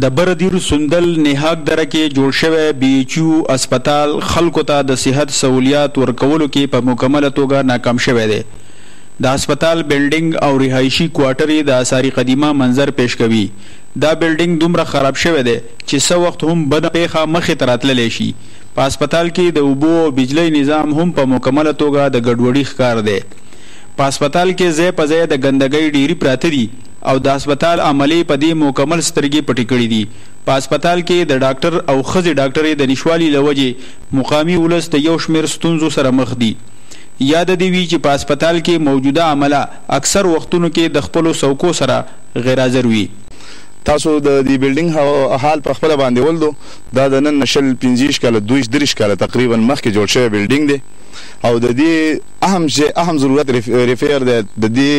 د بره دیر سوندل نهاک دره کې جوړ شوی بي ایچ یو هسپتال خلکو ته د صحت سهولیات ورکولو کې په مکمله توګه ناکام شوی دی. د هسپتال بلډنګ او رهایشي کواټرې د اثار قدیمه منظر پیش کوي. دا بلډنګ دومره خراب شوی دی چې څه وخت هم بده پېښه مخې ته راتللی شي. په هسپتال کې د اوبو او بجلۍ نظام هم په مکمله توګه د ګډوډي ښکار دی. په هسپتال کې ځای په ځای د ګندګۍ ډېري پراته دي. او د هسپتال عملې په دې موکمل سترګې پټې کړې دي. په هسپتال کې د ډاکټر او ښځې ډاکټرې د نشوالي له وجې مقامي ولس د یو شمېر ستونزو سره مخ دي. یاده دې وي چې په هسپتال کې موجوده عمله اکثر وختونو کې د خپلو څوکو سره غیرحاضر وي. تاسو د دې بلډنګ حال په خپله باندې ولدو. دا د نن نه شل پنځه ویشت کاله، دویشت، دریشت کاله تقریباً مخکې جوړ شوی بلډنګ دی او د دې. اهم شی اهم ضرورت ریفیر دی د دې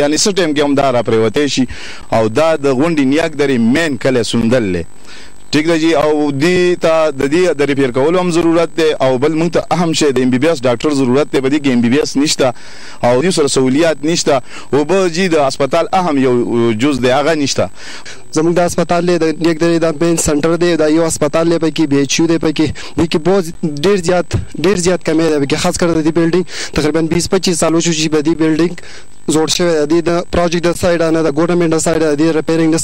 یعنی څه ټیم کې هم دا را پریوتی شي او دا د غونډې نیاک درې مین کلی سندل دی ټیک ده جی او دی ته د دې د ریپیر کولو هم ضرورت دی او بل موږ ته اهم شی د ایم بی بی اس ډاکټر ضرورت دی په دې کې ایم بی بی اس نشته او یو سره سہولیات نشته او به جی د هسپتال اهم یو جز دی هغه نشته زموږ دا هسپتال دی د یک درې دا مین سنټر دی دا یو هسپتال دی پکې بي ایچ یو دی پکې د کې بوز ډیر زیات ډیر زیات کمی دی پکې خاص کر د دې بلډینګ تقریبا 20 25 سالو شو چې په دې بلډینګ جوړ شوی دی د پروجیکټ د سایډ نه د ګورنمنت د سایډ د ریپیرینګ د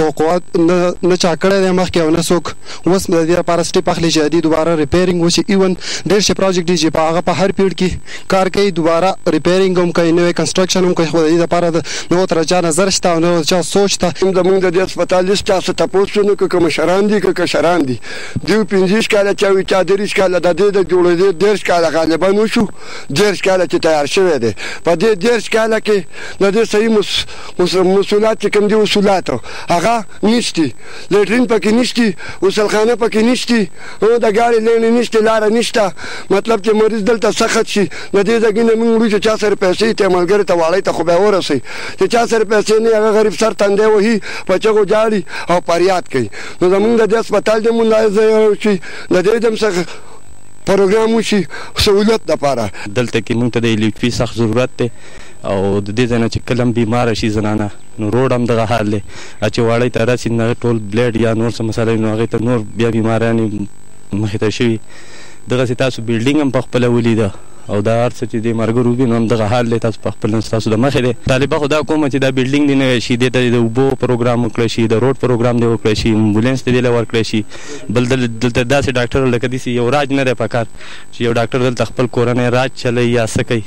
توقعات نه نه چا کړی دی مخکې او نه څوک اوس د دې لپاره سټیپ اخلي چې د دوباره ریپیرینګ وشي ایون ډیر شي پروجیکټ چې په هغه په هر پیړ کې کار کوي دوباره ریپیرینګ هم کوي نوی کنسټرکشن هم کوي خو د دې لپاره د نه ورته چا نظر شته او نه ورته چا سوچ شته. هم زموږ د دې هسپتال هیڅ چا څه تپوس ونه کړ که مشران دي که کشران دي دوی پنځویشت کاله چا وي چا دریشت کاله د دې د جوړیدو دېرش کاله غالبا وشو دېرش کاله چې تیار شوی دی په دې دېرش کاله کې د دې صحیح مسولات چې کوم دي اصولات هغه نشتي لیټرین پکې نشتي غسلخانه پکې نشتي هو د ګاړې لینې نشته لاره نشته مطلب چې مریض دلته سخت شي د دې ځګي نه موږ وړو چې چا سره پیسې ته ملګری ته واړی ته خو به ورسي چې چا سره پیسې نه هغه غریب سر تندې وهي په چغو جاړي او پریاد کوي نو زمونږ د دې هسپتال دې مونږ ځای شي د دې دم څخه پروګرام وشي سہولت د پاره دلته کې مونږ ته د الیکټری سخت ضرورت دی او د دې ځای نه چې کلم بیمار شي زنانه نو روډ هم دغه حال دی اچې واړی ته راسي نو هغه ټول بلیډ یا نور څه مساله وي نو هغه ته نور بیا بیماریانې مخې ته شوي دغسې تاسو بیلډینګ هم په خپله ولیده او دا هر څه چې دې مرګرو وګي نو هم دغه حال دی تاسو په خپل نو ستاسو د مخې دی طالبه خو دا کومه چې دا بیلډینګ دې نوی شي دې ته دې د اوبو پروګرام وکړی شي د روډ پروګرام دې وکړی شي امبولینس دې دله ورکړی شي بل دلته داسې ډاکټر لکه داسې یو راج نه دی پکار چې یو ډاکټر دلته خپل کورنی راج چلوي یا څه کوي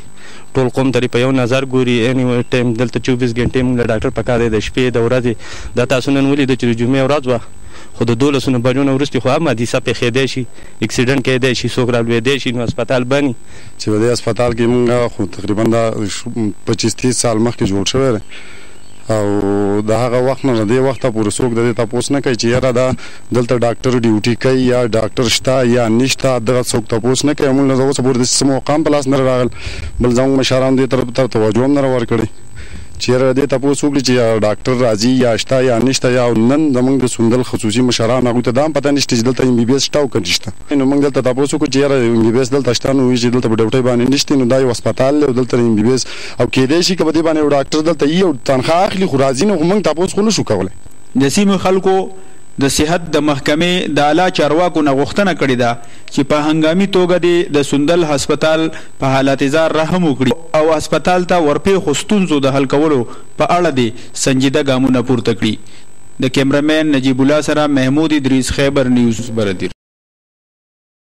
ټول قوم تری په یو نظر ګوری اینی وی ټیم دلته چوبیس ګنټی مونږ له ډاکټر پکار دی د شپی د ورځی دا تاسو نن ولیده چی د جمعی ورځ وه خو د دولسو نه بجو نه وروستی خو هم حدیثه پیښیدای شی اکسیډنټ کیدای شی څوک را لویدای شی نو هسپتال بنی چی ددی هسپتال کی مونږ خو تقریبا دا پچیس تیس سال مخکی جوړ شوی دی او د هغه وخت نه ددی وخته پوری څوک ددی تپوس نه کوی چی یاره دا دلته ډاکټر ډیوټي کوي یا ډاکټر شته یا نشته دغه څوک تپوس نه کوي موږ له اوسه پورې داسې څه موقع هم په لاس نه راغل بل زموږ مشرانو دې طرف ته توجه هم نه ورکړي چیرې دې تپوس وکړي چې ډاکټر راځي یا شته یا نشته یا نن زموږ د سندل خصوصي مشران هغوی ته دا هم پته نشته چې دلته ایم بي بي اس شته او که نشته نو موږ دلته تپوس وکړو چې یاره ایم بي بي اس دلته شته نو وایي چې دلته په ډیوټۍ باندې نشته نو دا یو هسپتال دی او دلته ایم بي بي اس او کیدای شي که په دې باندې یو ډاکټر دلته یي او تنخواه اخلي خو راځي نو موږ تپوس خو نشو کولی د سیمې خلکو د صحت د محکمې د اعلی چارواکو نه غوښتنه کړې ده چې په هنګامي توګه دې د سندل هسپتال په حالاتزار رحم وکړي او هسپتال ته ورپېښو ستونزو د حل کولو په اړه دې سنجیده ګامونه پورته کړي د کیمره مین نجیب الله سره محمود ادریس خیبر نیوز.